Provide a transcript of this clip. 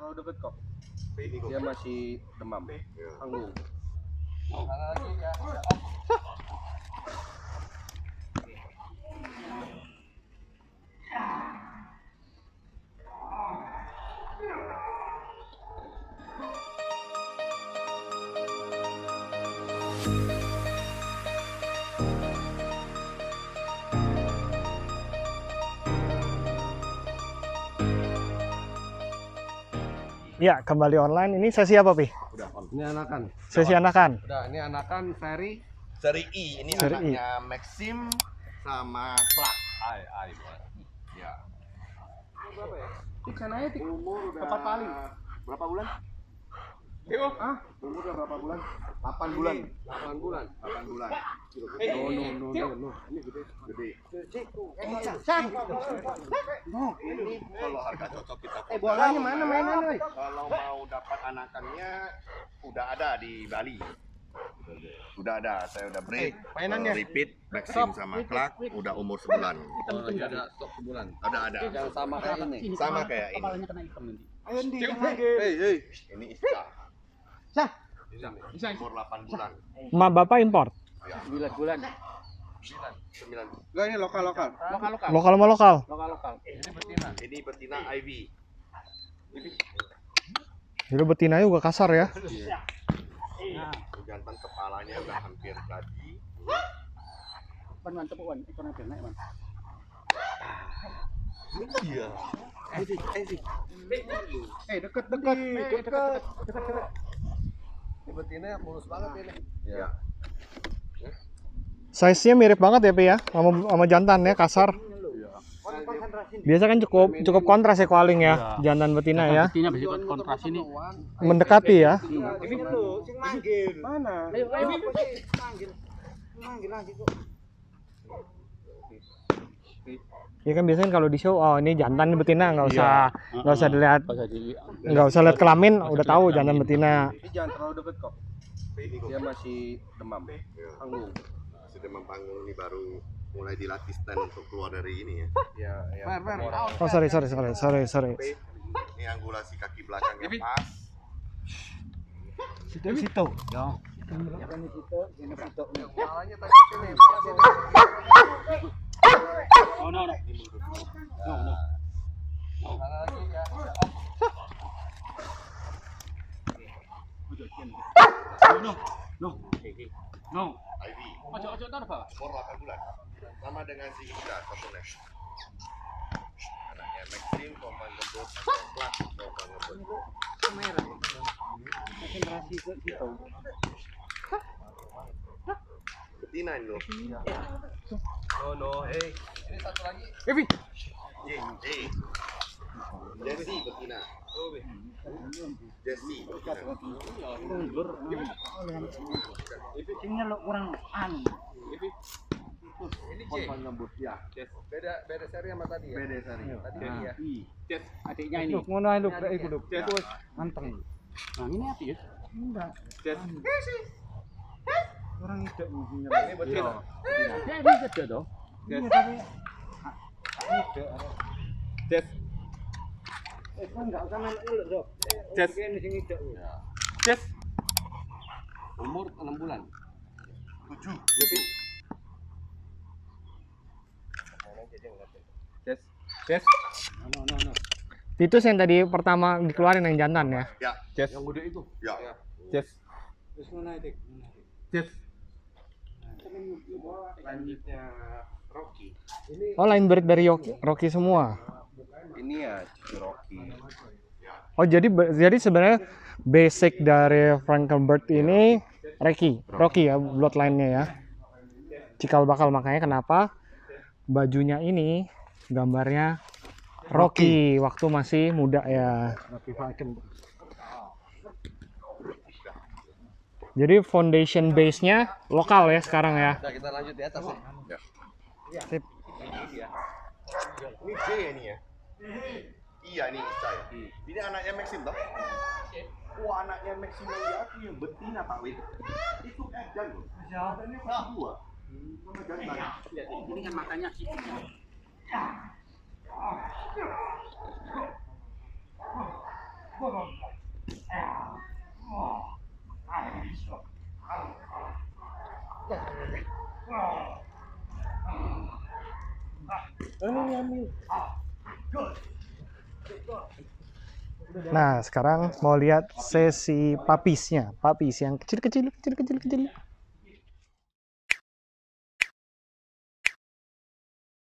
terlalu deket kok. Dia masih demam. Tanggung. Ya, kembali online. Ini sesi apa, Pi? Udah, Ini anakan. Sesi anakan. Udah, ini anakan Ferry. Seri I, ini Seri I. anaknya Maxim sama Clark. Ai, ai, ya. Berapa ya? Ikan aja udah Empat kali. Berapa bulan? Ah, udah berapa bulan? 8 bulan. 8 bulan. 8 bulan. No, no, no, no, no. Ini gede. Gede. Ini kalau harga cocok kita. Eh, bolanya mana mainan, woi? Kalau mau dapat anakannya udah ada di Bali. Udah ada, saya udah breed. Eh, mainannya. Repeat, Maxim sama Clark udah umur sebulan. Oh, ada stok sebulan. Ada ada. Yang sama kayak ini. Sama kayak ini. Kepalanya kena hitam nanti. Hei, hei. Ini Iska. Sah. Bisa. Umur 8 bulan. Ma Bapak import. 9 bulan. 9. Enggak ini lokal lokal. Lokal lokal. Lokal sama lokal. Lokal lokal. Ini betina. Ini betina Ivy. Jadi betina juga kasar ya. Jantan kepalanya udah hampir. Pan mantep wan, ikon ada naik man. Iya. Eh, deket deket. Eh, deket deket. Deket deket. Ini betina mulus banget ini. Ya. Size-nya mirip banget ya, Pi ya. Sama sama jantan ya, kasar. Biasa kan cukup cukup kontras ya kualing ya, jantan betina ya. Betina bisa ikut kontras ini. Mendekati ya. Ini dulu, sing manggil. Mana? Ayo, ayo. Ya kan biasanya kalau di show, oh ini jantan ini betina, nggak usah nggak usah dilihat, nggak usah lihat kelamin, udah tahu jantan betina. Ini jangan terlalu deket kok. Dia masih demam. Tanggung. Sudah mempanggung ini baru mulai dilatih stand untuk keluar dari ini ya. Ya, ya. Fer, Fer. Oh sorry sorry sorry sorry sorry. Ini angulasi kaki belakangnya pas. Situ situ. Kepalanya tadi sini, kepala sini. Oh, no, no. No, no. Ya. No, no. No. No. Ojo, ojo, Pak. Umur 8 bulan. Sama dengan si Ika satu nek. Anaknya Maxim, kompan ngebut, Clark, kompan ngebut. Betina ini loh. No, no, eh. Ini satu lagi. Evi. Jing, Jing. Jesse betina. Jesse. Ini lo kurang anu. Ini C. ngebut ya. Beda beda seri sama tadi ya. Beda sari. Tadi ini ya. Cet, adiknya ini. Ngono ae lu, iku lu. Manteng. Nah, ini apa ya? Orang itu Ini betina. Ya, ini ada dong. Des. Des. Des. Umur 6 bulan. Tujuh. Des. Des. No, no, no. Itu yang tadi pertama dikeluarin yang jantan ya. Ya. Des. Yang gede itu. Ya. Des. Des. Lanjutnya Rocky. Ini Oh line breed dari Yoki- Rocky semua. ini ya Cherokee. Oh jadi jadi sebenarnya basic dari Frankenbird ini Rocky, Rocky ya bloodline-nya ya. Cikal bakal makanya kenapa bajunya ini gambarnya Rocky, waktu masih muda ya. Jadi foundation base-nya lokal ya sekarang ya. Kita lanjut di atas ya. Sip. Ini dia. Ini J ya ini ya. Iya ini Isa ya. Ini anaknya Maxim toh? Wah anaknya Maxim yang aku yang betina Pak Wid. Itu edan loh. Edannya kelas dua. Sama jantan. Ini kan makanya sih. Nah, sekarang mau lihat sesi papisnya. Papis yang kecil-kecil, kecil-kecil, kecil.